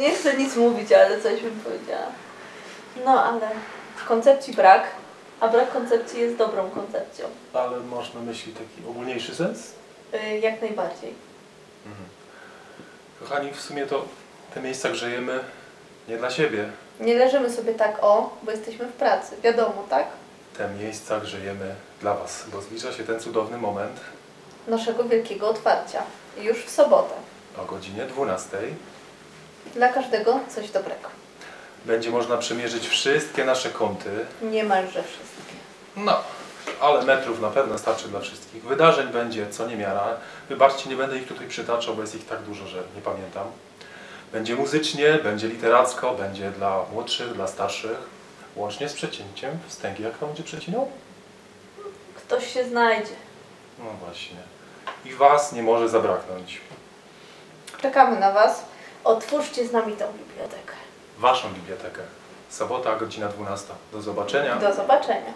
Nie chcę nic mówić, ale coś bym powiedziała. No ale koncepcji brak, a brak koncepcji jest dobrą koncepcją. Ale masz na myśli taki ogólniejszy sens? Y, Jak najbardziej. Kochani, w sumie to te miejsca grzejemy nie dla siebie. Nie leżymy sobie tak o, bo jesteśmy w pracy. Wiadomo, tak? Te miejsca grzejemy dla Was, bo zbliża się ten cudowny moment Naszego wielkiego otwarcia. Już w sobotę. o godzinie 12. Dla każdego coś dobrego. Będzie można przemierzyć wszystkie nasze kąty. Niemalże wszystkie. No, ale metrów na pewno starczy dla wszystkich. Wydarzeń będzie co niemiara. Wybaczcie, nie będę ich tutaj przytaczał, bo jest ich tak dużo, że nie pamiętam. Będzie muzycznie, będzie literacko, będzie dla młodszych, dla starszych. Łącznie z przecięciem wstęgi. Jak to będzie przecinał? Ktoś się znajdzie. No właśnie. I Was nie może zabraknąć. Czekamy na Was. Otwórzcie z nami tą bibliotekę. Waszą bibliotekę. Sobota, godzina 12. Do zobaczenia. Do zobaczenia.